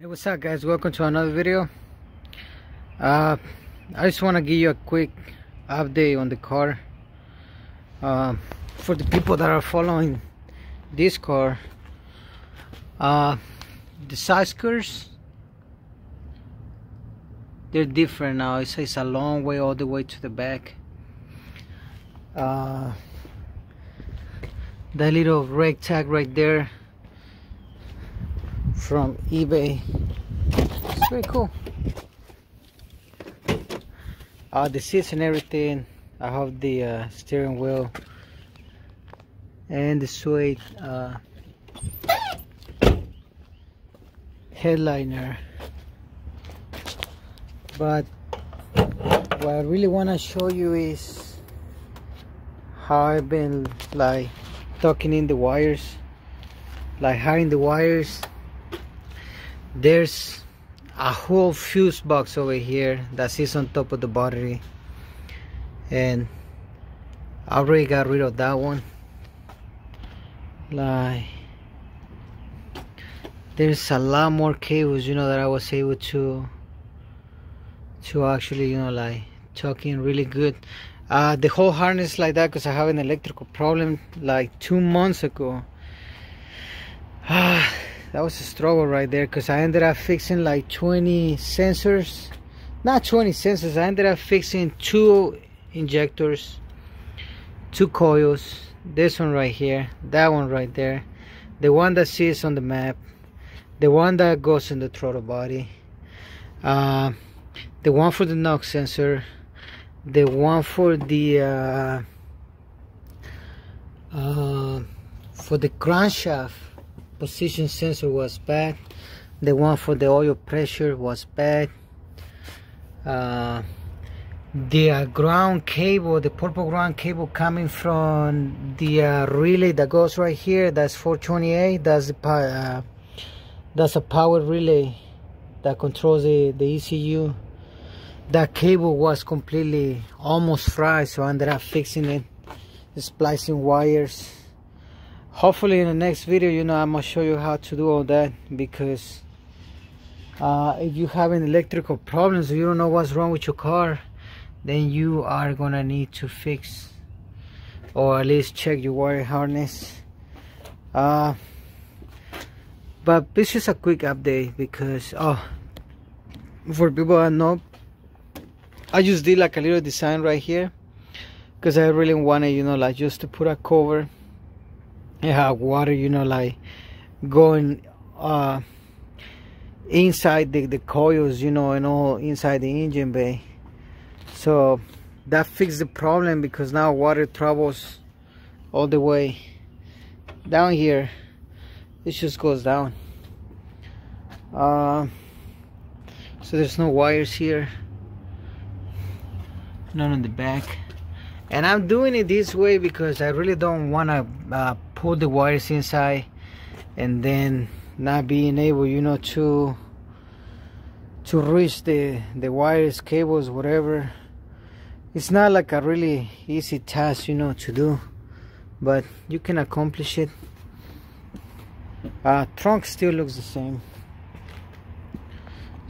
Hey what's up guys? Welcome to another video. Uh, I just want to give you a quick update on the car. Uh, for the people that are following this car uh, the side skirts they're different now. It's, says a long way all the way to the back. Uh, that little red tag right there from eBay. It's very cool. Uh, the seats and everything. I have the uh, steering wheel and the suede uh, headliner. But what I really want to show you is how I've been like tucking in the wires like hiding the wires there's a whole fuse box over here that sits on top of the battery. And I already got rid of that one. Like there's a lot more cables you know that I was able to to actually you know like talking really good. Uh, the whole harness like that because I have an electrical problem like two months ago. Ah that was a struggle right there because I ended up fixing like 20 sensors. Not 20 sensors I ended up fixing two injectors two coils this one right here that one right there the one that sits on the map the one that goes in the throttle body uh, the one for the knock sensor the one for the uh, uh, for the crankshaft position sensor was bad. The one for the oil pressure was bad. Uh, the uh, ground cable the purple ground cable coming from the uh, relay that goes right here that's 428 that's the uh, that's a power relay that controls the, the ECU that cable was completely almost fried so I ended up fixing it splicing wires hopefully in the next video you know i'm gonna show you how to do all that because uh, if you have any electrical problems you don't know what's wrong with your car then you are gonna need to fix or at least check your wire harness. Uh, but this is a quick update because oh for people that know I just did like a little design right here because I really wanted you know like just to put a cover had water you know like going uh inside the, the coils you know and all inside the engine bay. So that fixed the problem because now water travels all the way down here. It just goes down. Uh, so there's no wires here. None on the back. And I'm doing it this way because I really don't want to uh, pull the wires inside and then not being able you know to to reach the the wires cables whatever. It's not like a really easy task you know to do but you can accomplish it. Uh, trunk still looks the same.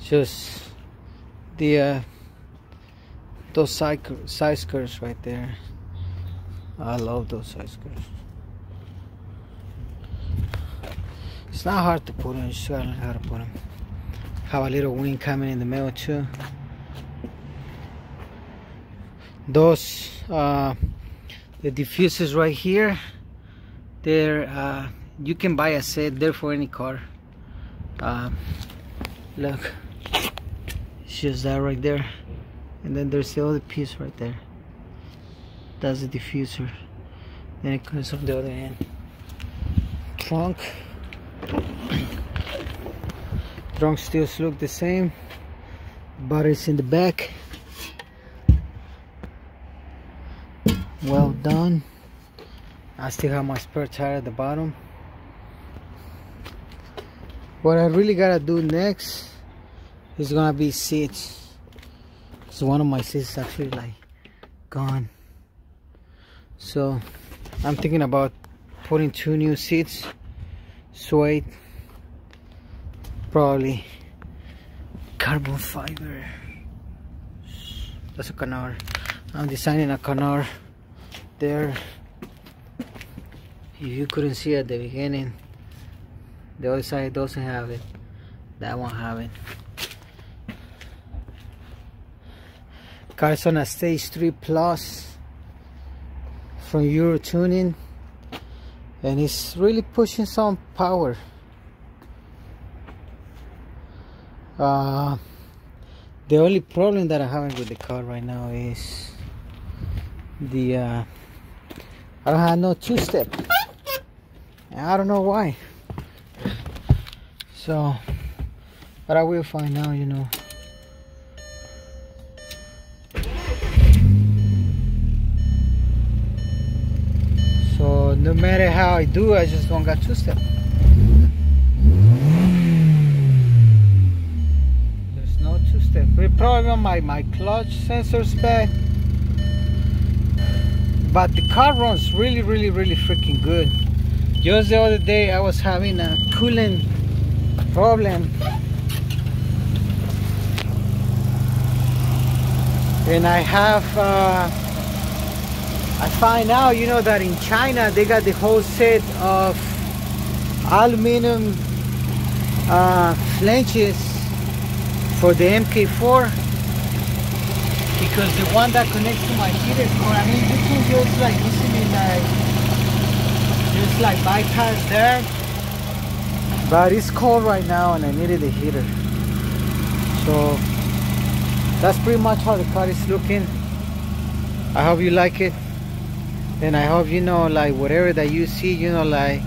Just the uh, those side, side skirts right there. I love those side skirts It's not hard to put in, you just gotta learn how to put them. Have a little wing coming in the middle too. Those, uh, the diffusers right here, they're, uh, you can buy a set, they're for any car. Uh, look, it's just that right there. And then there's the other piece right there. That's the diffuser. Then it comes on the other end. Trunk. Trunk still look the same. But it's in the back. Well done. I still have my spare tire at the bottom. What I really gotta do next is gonna be seats so one of my seats is actually like gone. So I'm thinking about putting two new seats suede. Probably carbon fiber. That's a canard. I'm designing a canard there. If you couldn't see at the beginning the other side doesn't have it. That one have it. Car's on a stage 3 plus from Euro tuning and it's really pushing some power. Uh, the only problem that I'm having with the car right now is the uh, I don't have no two-step. I don't know why. So but I will find out you know no matter how I do I just don't got two-step there's no two-step probably my my clutch sensors bad but the car runs really really really freaking good. Just the other day I was having a coolant problem. And I have uh, I find out you know that in China they got the whole set of aluminum uh, flanges for the MK4 because the one that connects to my heater core, I mean, you can just like easily like, just like bypass there. But it's cold right now and I needed a heater. So that's pretty much how the car is looking. I hope you like it. And I hope, you know, like whatever that you see, you know, like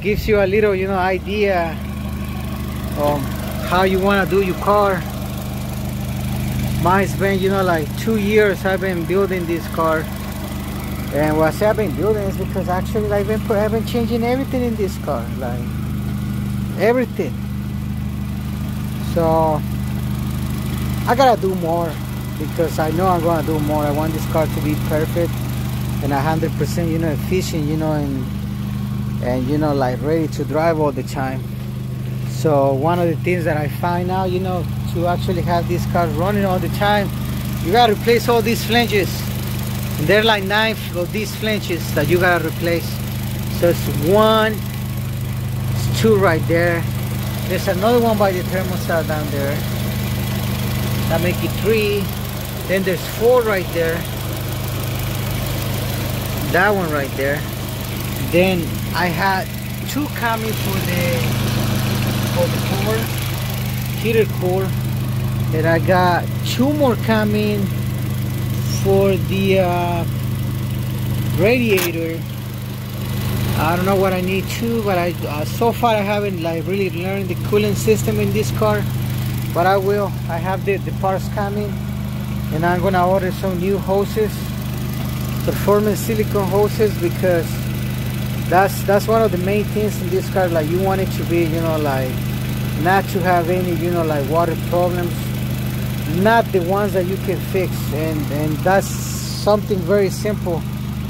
gives you a little, you know, idea of how you want to do your car. Mine's been you know like two years I've been building this car. And what I've been building is because actually like, I've been I've been changing everything in this car like everything. So I gotta do more because I know I'm gonna do more. I want this car to be perfect and a hundred percent you know efficient you know and and you know like ready to drive all the time. So one of the things that I find now you know to actually have this car running all the time you gotta replace all these flanges. And they're like nine of these flanges that you gotta replace. So it's one it's two right there. There's another one by the thermostat down there. That make it three. Then there's four right there that one right there. Then I had two coming for the for the core heater core and I got two more coming for the uh, radiator. I don't know what I need to but I uh, so far I haven't like really learned the cooling system in this car but I will. I have the, the parts coming and I'm gonna order some new hoses performance silicone hoses because that's that's one of the main things in this car like you want it to be you know like not to have any you know like water problems. Not the ones that you can fix. And and that's something very simple.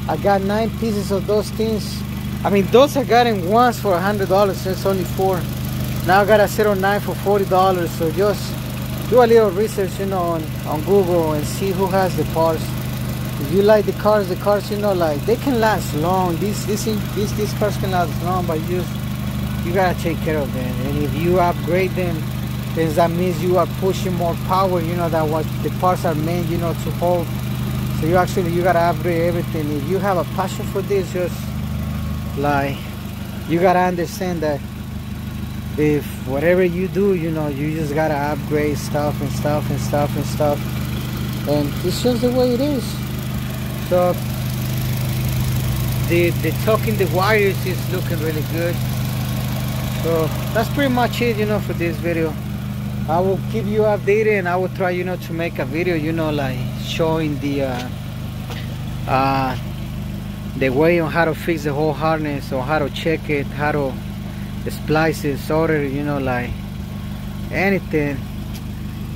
I got nine pieces of those things. I mean those I got in once for a hundred dollars it's only four. Now I got a set of nine for forty dollars. So just do a little research you know on, on Google and see who has the parts if you like the cars the cars you know like they can last long. These this these these cars can last long but you you gotta take care of them. And if you upgrade them then that means you are pushing more power you know that what the parts are made you know to hold. So you actually you gotta upgrade everything. If you have a passion for this just like you gotta understand that if whatever you do you know you just gotta upgrade stuff and stuff and stuff and stuff. And it's just the way it is so the the talking the wires is looking really good. So that's pretty much it you know for this video. I will keep you updated and I will try you know to make a video you know like showing the uh, uh, the way on how to fix the whole harness or how to check it how to splice it solder you know like anything.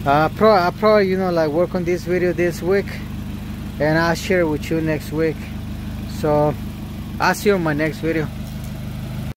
Uh, pro I probably you know like work on this video this week and I'll share it with you next week. So I'll see you in my next video